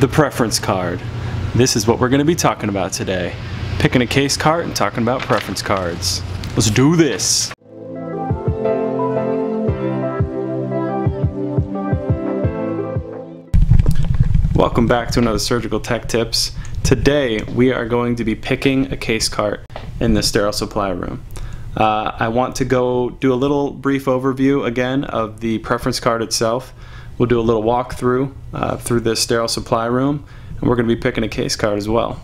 the preference card. This is what we're going to be talking about today. Picking a case cart and talking about preference cards. Let's do this. Welcome back to another Surgical Tech Tips. Today we are going to be picking a case cart in the sterile supply room. Uh, I want to go do a little brief overview again of the preference card itself. We'll do a little walkthrough uh, through the sterile supply room and we're going to be picking a case card as well.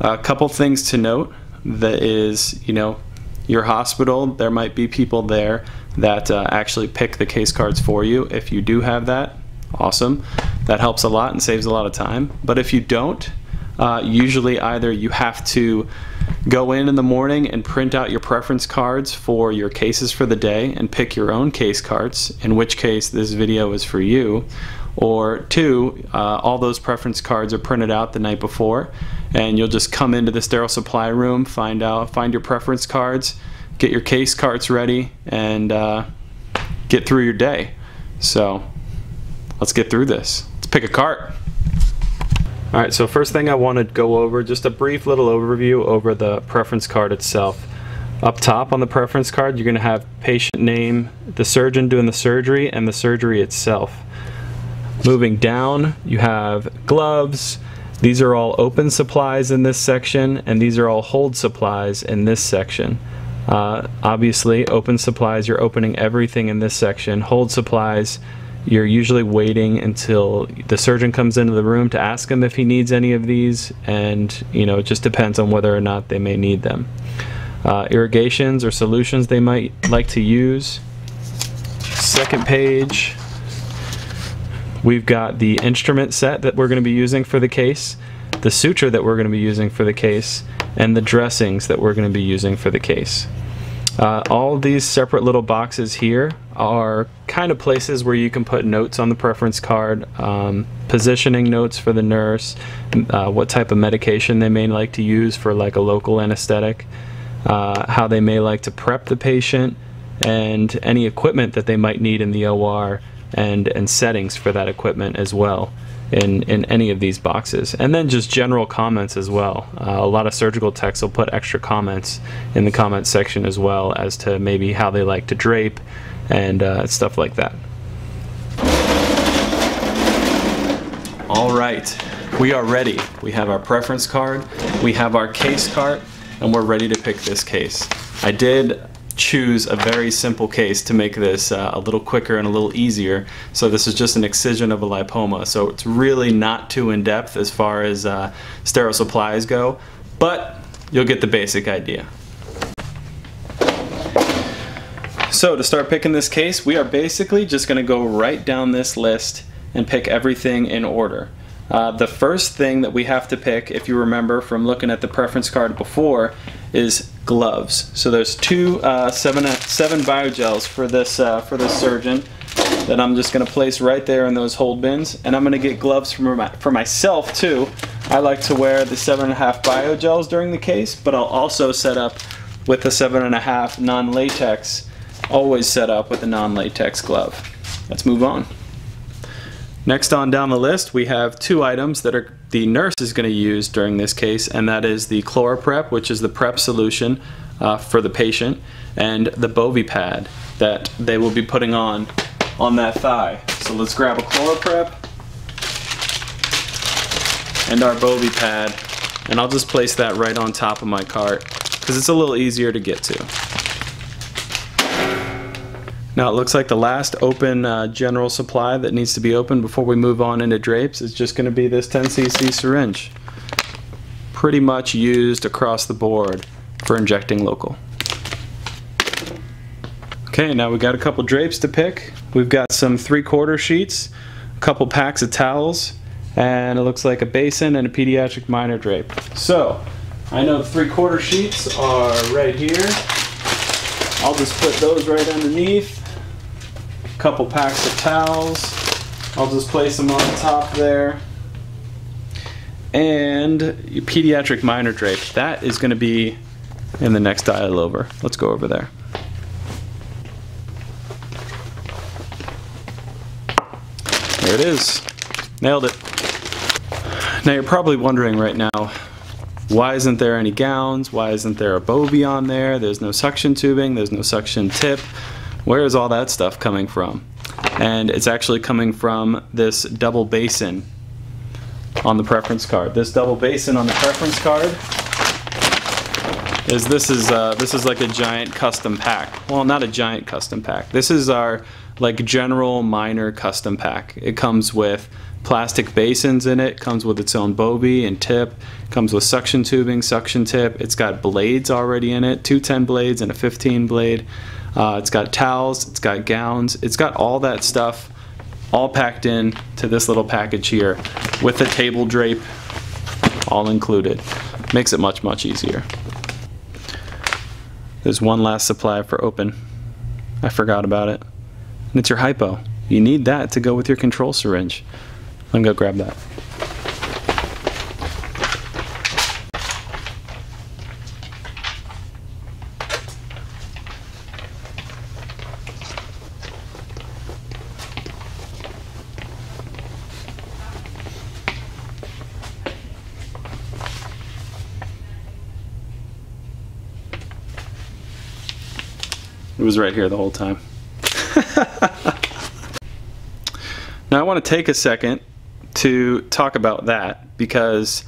A couple things to note that is, you know, your hospital, there might be people there that uh, actually pick the case cards for you. If you do have that, awesome. That helps a lot and saves a lot of time. But if you don't, uh, usually either you have to go in in the morning and print out your preference cards for your cases for the day and pick your own case cards, in which case this video is for you. Or two, uh, all those preference cards are printed out the night before and you'll just come into the sterile supply room, find out, find your preference cards, get your case cards ready and uh, get through your day. So let's get through this. Let's pick a cart. All right, so first thing I want to go over, just a brief little overview over the preference card itself. Up top on the preference card, you're going to have patient name, the surgeon doing the surgery, and the surgery itself. Moving down, you have gloves. These are all open supplies in this section, and these are all hold supplies in this section. Uh, obviously, open supplies, you're opening everything in this section. Hold supplies, you're usually waiting until the surgeon comes into the room to ask him if he needs any of these, and you know it just depends on whether or not they may need them. Uh, irrigations or solutions they might like to use. Second page, we've got the instrument set that we're going to be using for the case, the suture that we're going to be using for the case, and the dressings that we're going to be using for the case. Uh, all these separate little boxes here are kind of places where you can put notes on the preference card, um, positioning notes for the nurse, uh, what type of medication they may like to use for like a local anesthetic, uh, how they may like to prep the patient, and any equipment that they might need in the OR and, and settings for that equipment as well in, in any of these boxes. And then just general comments as well. Uh, a lot of surgical techs will put extra comments in the comments section as well as to maybe how they like to drape and uh, stuff like that. All right, we are ready. We have our preference card, we have our case cart, and we're ready to pick this case. I did choose a very simple case to make this uh, a little quicker and a little easier. So this is just an excision of a lipoma. So it's really not too in-depth as far as uh, sterile supplies go, but you'll get the basic idea. So to start picking this case, we are basically just going to go right down this list and pick everything in order. Uh, the first thing that we have to pick, if you remember from looking at the preference card before, is gloves. So there's two uh, seven seven biogels for this uh, for this surgeon that I'm just going to place right there in those hold bins, and I'm going to get gloves for my, for myself too. I like to wear the seven and a half biogels during the case, but I'll also set up with the seven and a half non-latex. Always set up with a non-latex glove. Let's move on. Next on down the list, we have two items that are the nurse is going to use during this case, and that is the ChloraPrep, which is the prep solution uh, for the patient, and the Bovi-Pad that they will be putting on on that thigh. So let's grab a ChloraPrep and our Bovi-Pad, and I'll just place that right on top of my cart because it's a little easier to get to. Now it looks like the last open uh, general supply that needs to be opened before we move on into drapes is just going to be this 10cc syringe. Pretty much used across the board for injecting local. Okay, now we've got a couple drapes to pick. We've got some three-quarter sheets, a couple packs of towels, and it looks like a basin and a pediatric minor drape. So, I know the three-quarter sheets are right here. I'll just put those right underneath couple packs of towels. I'll just place them on top there. And your pediatric minor drape. That is going to be in the next aisle over. Let's go over there. There it is. Nailed it. Now you're probably wondering right now, why isn't there any gowns? Why isn't there a bovie on there? There's no suction tubing, there's no suction tip. Where is all that stuff coming from? And it's actually coming from this double basin on the preference card. This double basin on the preference card is this is uh, this is like a giant custom pack. Well, not a giant custom pack. This is our like general minor custom pack. It comes with plastic basins in it, comes with its own bovie and tip, comes with suction tubing, suction tip. It's got blades already in it, two 10 blades and a 15 blade. Uh, it's got towels, it's got gowns, it's got all that stuff all packed in to this little package here with the table drape all included. Makes it much, much easier. There's one last supply for open. I forgot about it. And it's your hypo. You need that to go with your control syringe. Let me go grab that. It was right here the whole time. now I want to take a second to talk about that because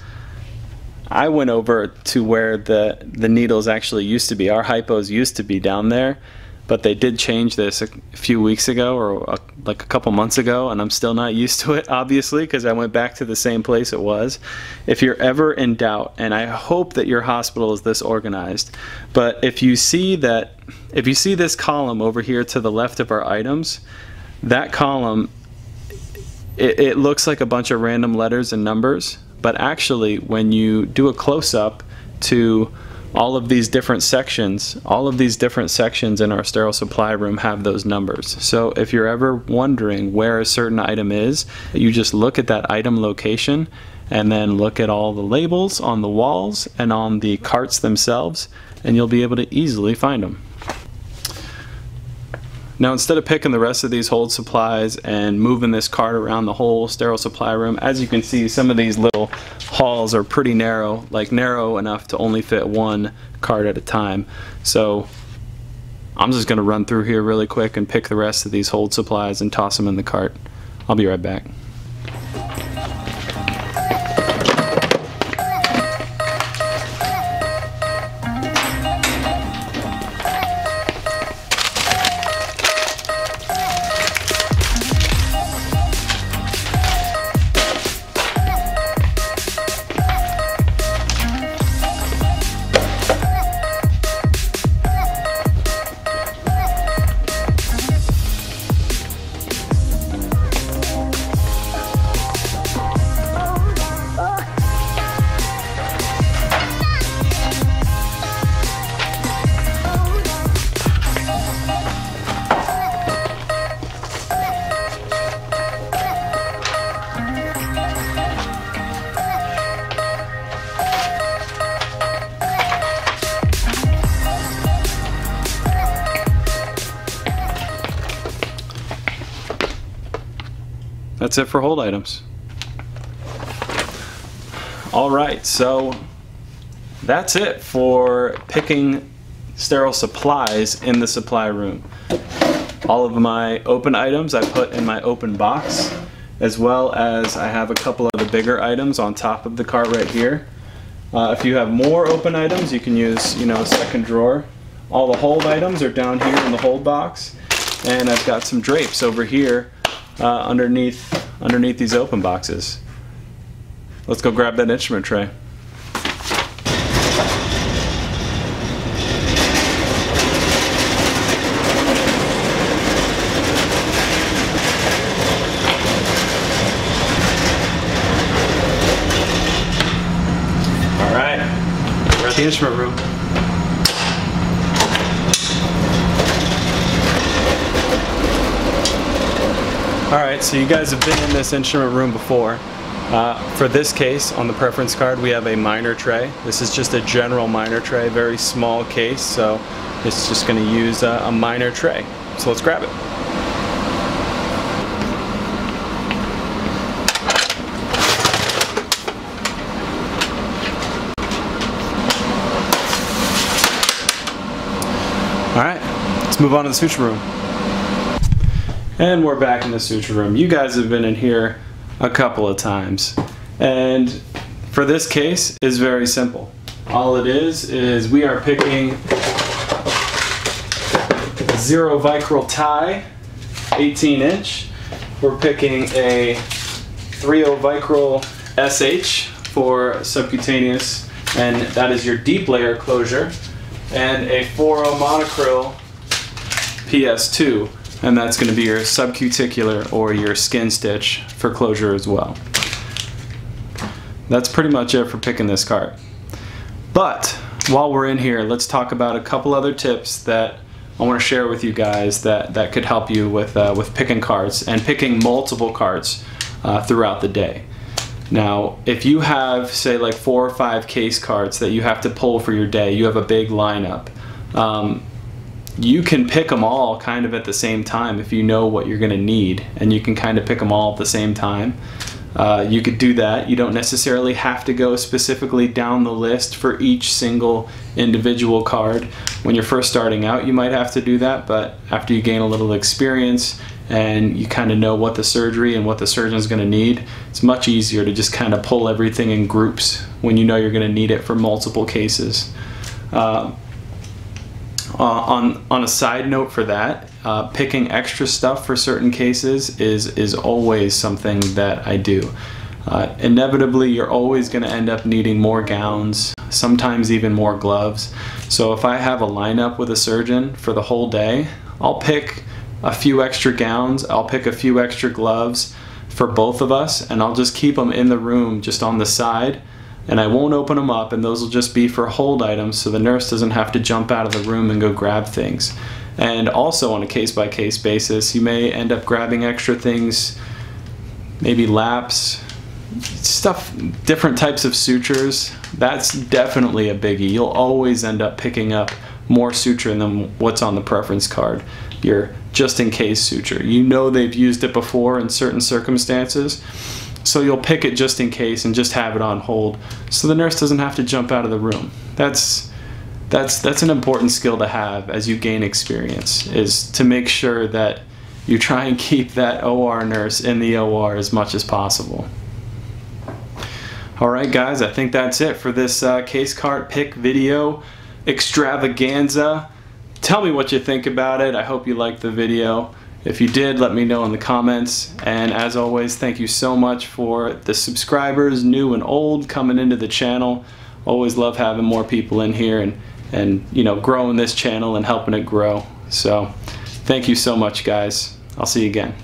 I went over to where the the needles actually used to be. Our hypos used to be down there, but they did change this a few weeks ago or a, like a couple months ago, and I'm still not used to it, obviously, because I went back to the same place it was. If you're ever in doubt, and I hope that your hospital is this organized, but if you see that, if you see this column over here to the left of our items, that column it, it looks like a bunch of random letters and numbers, but actually when you do a close-up to all of these different sections, all of these different sections in our sterile supply room have those numbers. So if you're ever wondering where a certain item is, you just look at that item location and then look at all the labels on the walls and on the carts themselves and you'll be able to easily find them. Now instead of picking the rest of these hold supplies and moving this cart around the whole sterile supply room, as you can see some of these little halls are pretty narrow, like narrow enough to only fit one cart at a time. So I'm just going to run through here really quick and pick the rest of these hold supplies and toss them in the cart. I'll be right back. That's it for hold items. All right, so that's it for picking sterile supplies in the supply room. All of my open items I put in my open box, as well as I have a couple of the bigger items on top of the cart right here. Uh, if you have more open items, you can use, you know, a second drawer. All the hold items are down here in the hold box. And I've got some drapes over here uh, underneath underneath these open boxes. Let's go grab that instrument tray. All right, we're at the instrument room. Alright, so you guys have been in this instrument room before. Uh, for this case, on the preference card, we have a minor tray. This is just a general minor tray, very small case, so it's just going to use a, a minor tray. So let's grab it. Alright, let's move on to the suture room. And we're back in the suture room. You guys have been in here a couple of times. And for this case is very simple. All it is, is we are picking zero vicryl tie, 18 inch. We're picking a 3.0 vicryl SH for subcutaneous, and that is your deep layer closure, and a 4.0 monocryl PS2, and that's going to be your subcuticular or your skin stitch for closure as well. That's pretty much it for picking this cart. But while we're in here, let's talk about a couple other tips that I want to share with you guys that, that could help you with, uh, with picking carts and picking multiple carts uh, throughout the day. Now, if you have, say, like four or five case carts that you have to pull for your day, you have a big lineup. Um, you can pick them all kind of at the same time if you know what you're going to need, and you can kind of pick them all at the same time. Uh, you could do that. You don't necessarily have to go specifically down the list for each single individual card. When you're first starting out, you might have to do that, but after you gain a little experience and you kind of know what the surgery and what the surgeon is going to need, it's much easier to just kind of pull everything in groups when you know you're going to need it for multiple cases. Uh, uh, on on a side note for that, uh, picking extra stuff for certain cases is is always something that I do. Uh, inevitably, you're always going to end up needing more gowns, sometimes even more gloves. So if I have a lineup with a surgeon for the whole day, I'll pick a few extra gowns, I'll pick a few extra gloves for both of us, and I'll just keep them in the room just on the side and I won't open them up and those will just be for hold items so the nurse doesn't have to jump out of the room and go grab things. And also on a case-by-case basis, you may end up grabbing extra things, maybe laps, stuff, different types of sutures. That's definitely a biggie. You'll always end up picking up more suture than what's on the preference card. Your just in case suture. You know they've used it before in certain circumstances so you'll pick it just in case and just have it on hold so the nurse doesn't have to jump out of the room. That's that's that's an important skill to have as you gain experience is to make sure that you try and keep that OR nurse in the OR as much as possible. All right, guys, I think that's it for this uh, case cart pick video extravaganza. Tell me what you think about it. I hope you liked the video. If you did, let me know in the comments. And as always, thank you so much for the subscribers, new and old, coming into the channel. Always love having more people in here and, and you know, growing this channel and helping it grow. So thank you so much, guys. I'll see you again.